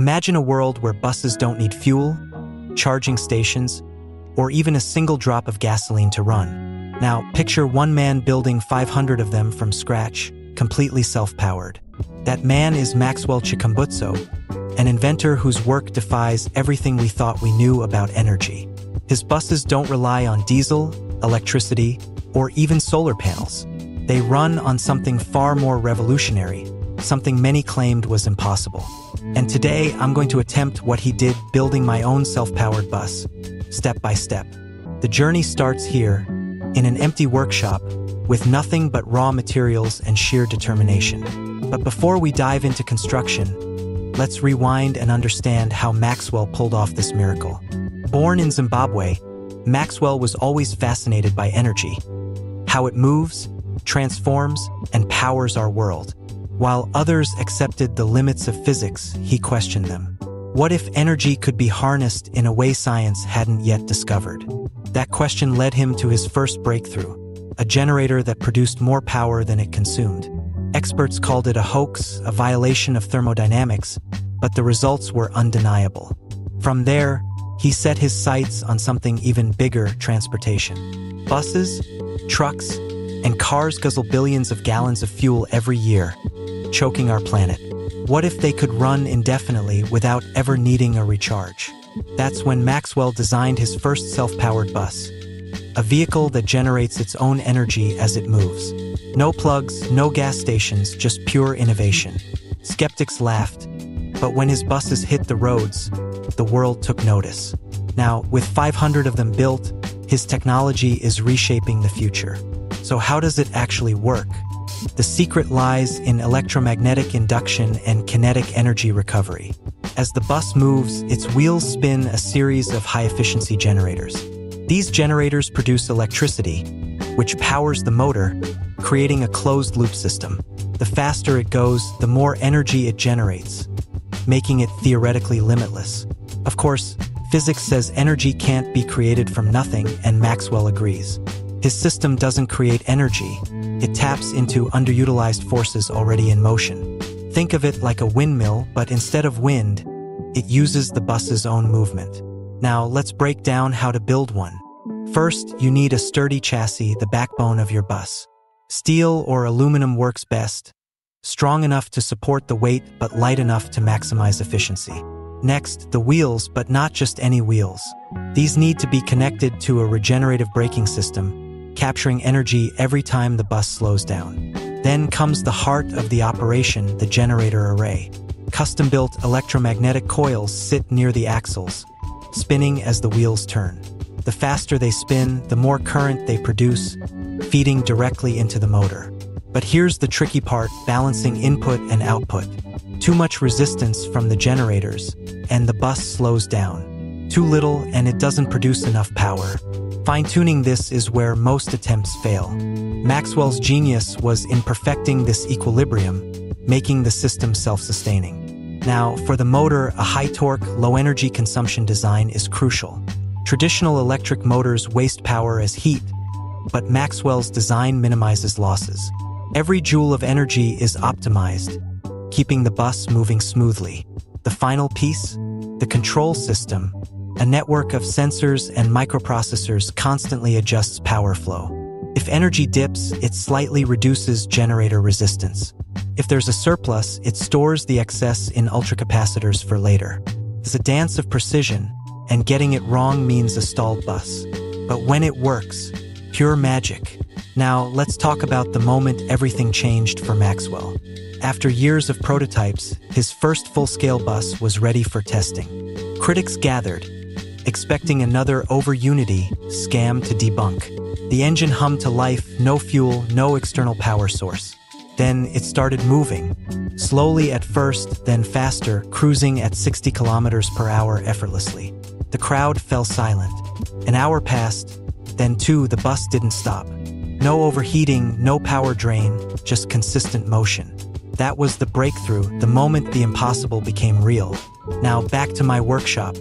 Imagine a world where buses don't need fuel, charging stations, or even a single drop of gasoline to run. Now, picture one man building 500 of them from scratch, completely self-powered. That man is Maxwell Chikumbutso, an inventor whose work defies everything we thought we knew about energy. His buses don't rely on diesel, electricity, or even solar panels. They run on something far more revolutionary, something many claimed was impossible. And today, I'm going to attempt what he did building my own self-powered bus, step by step. The journey starts here, in an empty workshop, with nothing but raw materials and sheer determination. But before we dive into construction, let's rewind and understand how Maxwell pulled off this miracle. Born in Zimbabwe, Maxwell was always fascinated by energy, how it moves, transforms, and powers our world. While others accepted the limits of physics, he questioned them. What if energy could be harnessed in a way science hadn't yet discovered? That question led him to his first breakthrough, a generator that produced more power than it consumed. Experts called it a hoax, a violation of thermodynamics, but the results were undeniable. From there, he set his sights on something even bigger transportation. Buses, trucks, and cars guzzle billions of gallons of fuel every year, choking our planet. What if they could run indefinitely without ever needing a recharge? That's when Maxwell designed his first self-powered bus, a vehicle that generates its own energy as it moves. No plugs, no gas stations, just pure innovation. Skeptics laughed, but when his buses hit the roads, the world took notice. Now, with 500 of them built, his technology is reshaping the future. So how does it actually work? The secret lies in electromagnetic induction and kinetic energy recovery. As the bus moves, its wheels spin a series of high-efficiency generators. These generators produce electricity, which powers the motor, creating a closed-loop system. The faster it goes, the more energy it generates, making it theoretically limitless. Of course, physics says energy can't be created from nothing, and Maxwell agrees. His system doesn't create energy, it taps into underutilized forces already in motion. Think of it like a windmill, but instead of wind, it uses the bus's own movement. Now, let's break down how to build one. First, you need a sturdy chassis, the backbone of your bus. Steel or aluminum works best, strong enough to support the weight but light enough to maximize efficiency. Next, the wheels, but not just any wheels. These need to be connected to a regenerative braking system capturing energy every time the bus slows down. Then comes the heart of the operation, the generator array. Custom-built electromagnetic coils sit near the axles, spinning as the wheels turn. The faster they spin, the more current they produce, feeding directly into the motor. But here's the tricky part, balancing input and output. Too much resistance from the generators, and the bus slows down. Too little, and it doesn't produce enough power. Fine-tuning this is where most attempts fail. Maxwell's genius was in perfecting this equilibrium, making the system self-sustaining. Now, for the motor, a high-torque, low-energy consumption design is crucial. Traditional electric motors waste power as heat, but Maxwell's design minimizes losses. Every joule of energy is optimized, keeping the bus moving smoothly. The final piece? The control system, a network of sensors and microprocessors constantly adjusts power flow. If energy dips, it slightly reduces generator resistance. If there's a surplus, it stores the excess in ultracapacitors for later. It's a dance of precision, and getting it wrong means a stalled bus. But when it works, pure magic. Now, let's talk about the moment everything changed for Maxwell. After years of prototypes, his first full-scale bus was ready for testing. Critics gathered, expecting another over Unity scam to debunk. The engine hummed to life, no fuel, no external power source. Then it started moving, slowly at first, then faster, cruising at 60 kilometers per hour effortlessly. The crowd fell silent. An hour passed, then two, the bus didn't stop. No overheating, no power drain, just consistent motion. That was the breakthrough, the moment the impossible became real. Now back to my workshop.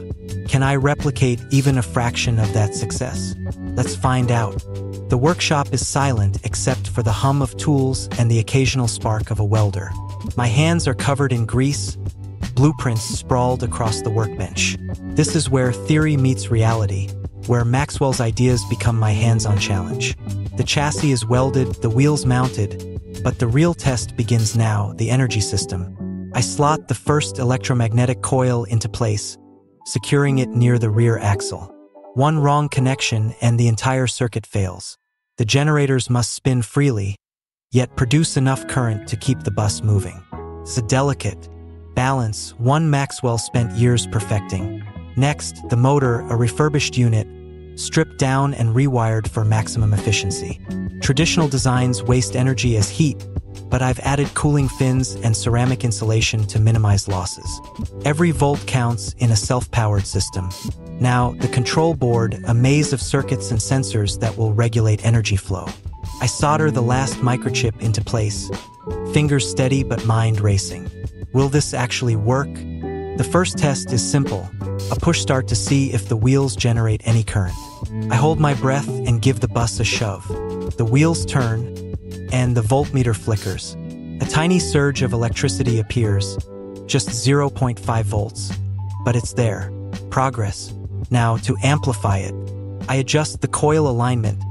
Can I replicate even a fraction of that success? Let's find out. The workshop is silent except for the hum of tools and the occasional spark of a welder. My hands are covered in grease, blueprints sprawled across the workbench. This is where theory meets reality, where Maxwell's ideas become my hands-on challenge. The chassis is welded, the wheels mounted, but the real test begins now, the energy system. I slot the first electromagnetic coil into place, securing it near the rear axle. One wrong connection and the entire circuit fails. The generators must spin freely, yet produce enough current to keep the bus moving. It's a delicate balance one Maxwell spent years perfecting. Next, the motor, a refurbished unit, stripped down and rewired for maximum efficiency. Traditional designs waste energy as heat, but I've added cooling fins and ceramic insulation to minimize losses. Every volt counts in a self-powered system. Now, the control board, a maze of circuits and sensors that will regulate energy flow. I solder the last microchip into place, fingers steady but mind racing. Will this actually work? The first test is simple, a push start to see if the wheels generate any current. I hold my breath and give the bus a shove. The wheels turn, and the voltmeter flickers. A tiny surge of electricity appears, just 0.5 volts. But it's there. Progress. Now, to amplify it, I adjust the coil alignment,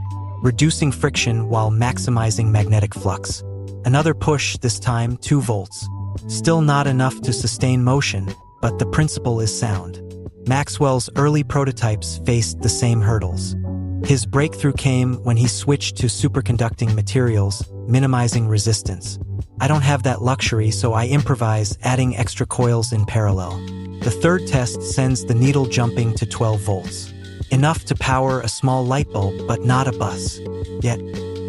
reducing friction while maximizing magnetic flux. Another push, this time 2 volts. Still not enough to sustain motion, but the principle is sound. Maxwell's early prototypes faced the same hurdles. His breakthrough came when he switched to superconducting materials, minimizing resistance. I don't have that luxury, so I improvise, adding extra coils in parallel. The third test sends the needle jumping to 12 volts. Enough to power a small light bulb, but not a bus. Yet,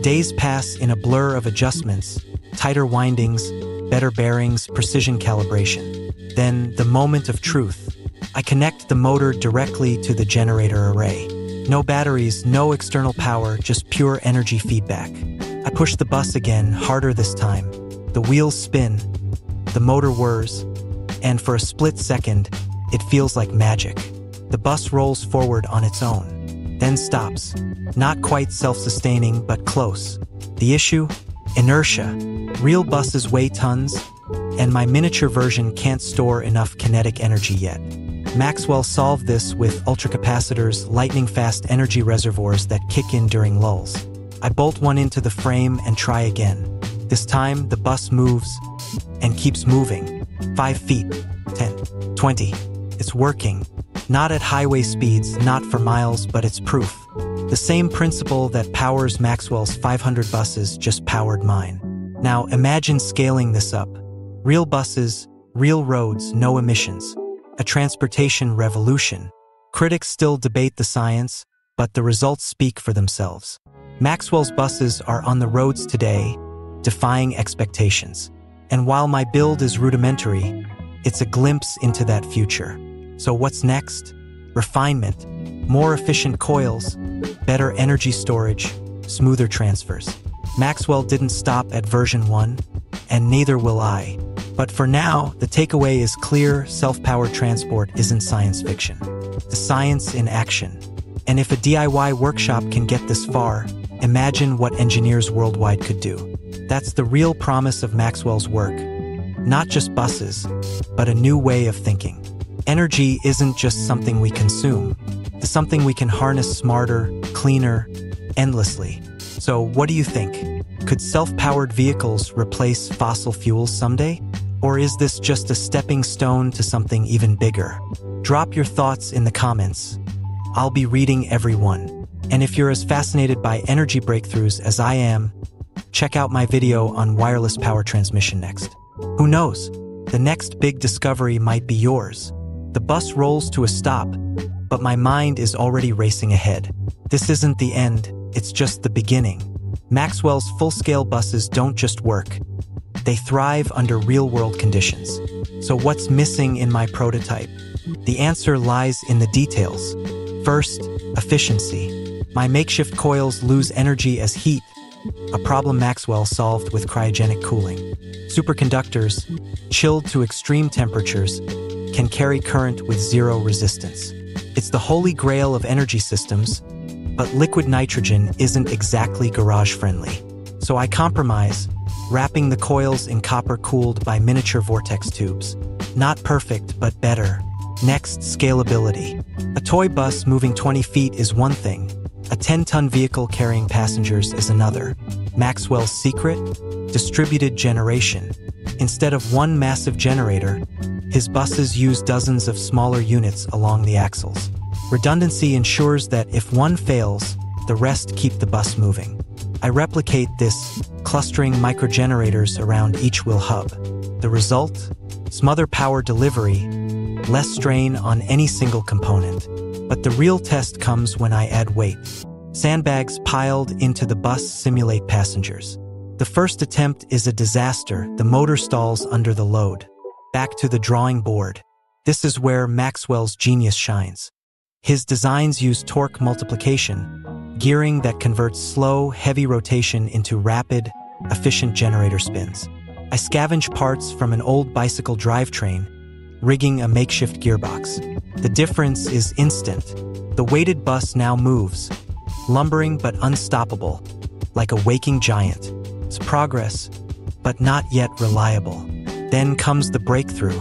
days pass in a blur of adjustments, tighter windings, better bearings, precision calibration. Then, the moment of truth. I connect the motor directly to the generator array. No batteries, no external power, just pure energy feedback. I push the bus again, harder this time. The wheels spin, the motor whirs, and for a split second, it feels like magic. The bus rolls forward on its own, then stops. Not quite self-sustaining, but close. The issue? Inertia. Real buses weigh tons, and my miniature version can't store enough kinetic energy yet. Maxwell solved this with ultracapacitors, lightning-fast energy reservoirs that kick in during lulls. I bolt one into the frame and try again. This time, the bus moves and keeps moving. 5 feet, 10, 20. It's working. Not at highway speeds, not for miles, but it's proof. The same principle that powers Maxwell's 500 buses just powered mine. Now imagine scaling this up. Real buses, real roads, no emissions a transportation revolution. Critics still debate the science, but the results speak for themselves. Maxwell's buses are on the roads today, defying expectations. And while my build is rudimentary, it's a glimpse into that future. So what's next? Refinement, more efficient coils, better energy storage, smoother transfers. Maxwell didn't stop at version 1, and neither will I. But for now, the takeaway is clear self-powered transport isn't science fiction. The science in action. And if a DIY workshop can get this far, imagine what engineers worldwide could do. That's the real promise of Maxwell's work. Not just buses, but a new way of thinking. Energy isn't just something we consume. It's something we can harness smarter, cleaner, endlessly. So what do you think? Could self-powered vehicles replace fossil fuels someday? Or is this just a stepping stone to something even bigger? Drop your thoughts in the comments. I'll be reading every one. And if you're as fascinated by energy breakthroughs as I am, check out my video on wireless power transmission next. Who knows? The next big discovery might be yours. The bus rolls to a stop, but my mind is already racing ahead. This isn't the end, it's just the beginning. Maxwell's full-scale buses don't just work, they thrive under real-world conditions. So what's missing in my prototype? The answer lies in the details. First, efficiency. My makeshift coils lose energy as heat, a problem Maxwell solved with cryogenic cooling. Superconductors, chilled to extreme temperatures, can carry current with zero resistance. It's the holy grail of energy systems, but liquid nitrogen isn't exactly garage-friendly. So I compromise, wrapping the coils in copper cooled by miniature vortex tubes. Not perfect, but better. Next, scalability. A toy bus moving 20 feet is one thing. A 10-ton vehicle carrying passengers is another. Maxwell's secret? Distributed generation. Instead of one massive generator, his buses use dozens of smaller units along the axles. Redundancy ensures that if one fails, the rest keep the bus moving. I replicate this, clustering microgenerators around each wheel hub. The result? Smother power delivery, less strain on any single component. But the real test comes when I add weight. Sandbags piled into the bus simulate passengers. The first attempt is a disaster. The motor stalls under the load. Back to the drawing board. This is where Maxwell's genius shines. His designs use torque multiplication, gearing that converts slow, heavy rotation into rapid, efficient generator spins. I scavenge parts from an old bicycle drivetrain, rigging a makeshift gearbox. The difference is instant. The weighted bus now moves, lumbering but unstoppable, like a waking giant. It's progress, but not yet reliable. Then comes the breakthrough.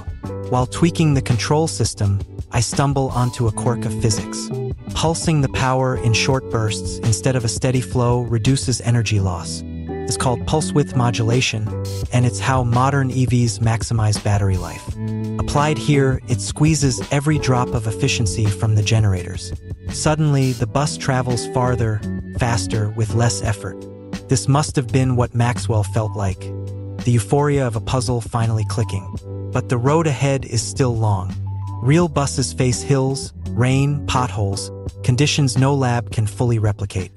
While tweaking the control system, I stumble onto a quirk of physics. Pulsing the power in short bursts instead of a steady flow reduces energy loss. It's called pulse width modulation, and it's how modern EVs maximize battery life. Applied here, it squeezes every drop of efficiency from the generators. Suddenly, the bus travels farther, faster, with less effort. This must have been what Maxwell felt like the euphoria of a puzzle finally clicking. But the road ahead is still long. Real buses face hills, rain, potholes, conditions no lab can fully replicate.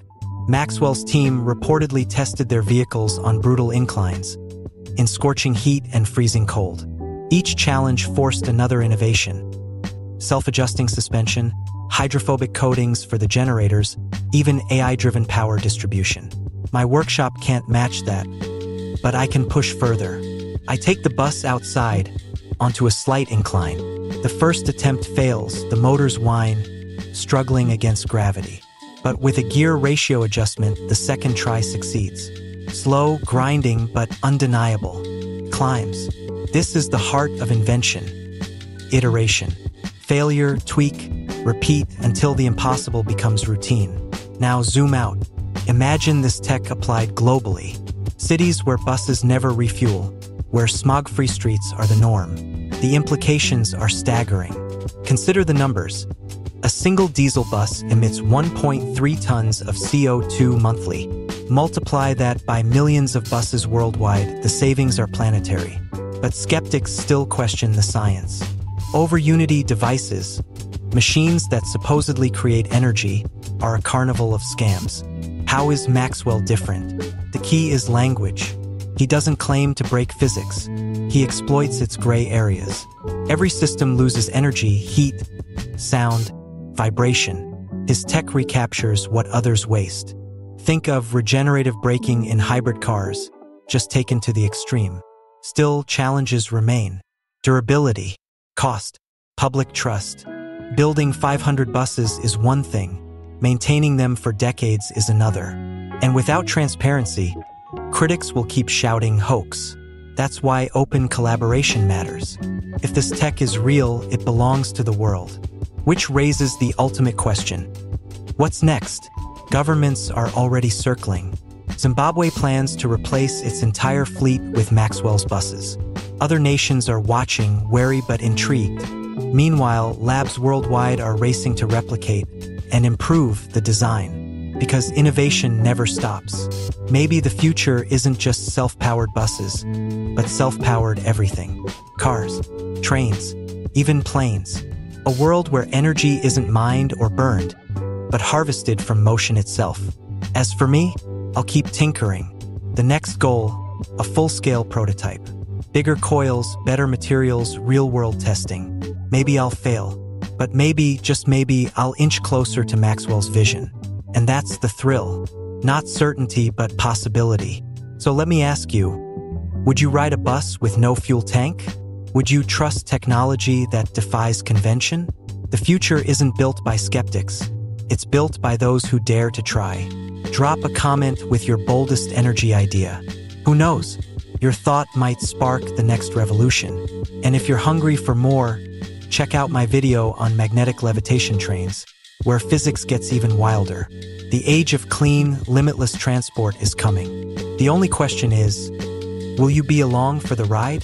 Maxwell's team reportedly tested their vehicles on brutal inclines, in scorching heat and freezing cold. Each challenge forced another innovation. Self-adjusting suspension, hydrophobic coatings for the generators, even AI-driven power distribution. My workshop can't match that, but I can push further. I take the bus outside, onto a slight incline. The first attempt fails, the motors whine, struggling against gravity. But with a gear ratio adjustment, the second try succeeds. Slow, grinding, but undeniable. Climbs. This is the heart of invention. Iteration. Failure, tweak, repeat until the impossible becomes routine. Now zoom out. Imagine this tech applied globally. Cities where buses never refuel, where smog-free streets are the norm. The implications are staggering. Consider the numbers. A single diesel bus emits 1.3 tons of CO2 monthly. Multiply that by millions of buses worldwide, the savings are planetary. But skeptics still question the science. Over Unity devices, machines that supposedly create energy, are a carnival of scams. How is Maxwell different? The key is language. He doesn't claim to break physics. He exploits its gray areas. Every system loses energy, heat, sound, vibration. His tech recaptures what others waste. Think of regenerative braking in hybrid cars, just taken to the extreme. Still, challenges remain. Durability, cost, public trust. Building 500 buses is one thing. Maintaining them for decades is another. And without transparency, critics will keep shouting hoax. That's why open collaboration matters. If this tech is real, it belongs to the world. Which raises the ultimate question. What's next? Governments are already circling. Zimbabwe plans to replace its entire fleet with Maxwell's buses. Other nations are watching, wary but intrigued. Meanwhile, labs worldwide are racing to replicate and improve the design. Because innovation never stops. Maybe the future isn't just self-powered buses, but self-powered everything. Cars, trains, even planes. A world where energy isn't mined or burned, but harvested from motion itself. As for me, I'll keep tinkering. The next goal, a full-scale prototype. Bigger coils, better materials, real-world testing. Maybe I'll fail, but maybe, just maybe, I'll inch closer to Maxwell's vision. And that's the thrill. Not certainty, but possibility. So let me ask you, would you ride a bus with no fuel tank? Would you trust technology that defies convention? The future isn't built by skeptics. It's built by those who dare to try. Drop a comment with your boldest energy idea. Who knows? Your thought might spark the next revolution. And if you're hungry for more, check out my video on magnetic levitation trains, where physics gets even wilder. The age of clean, limitless transport is coming. The only question is, will you be along for the ride?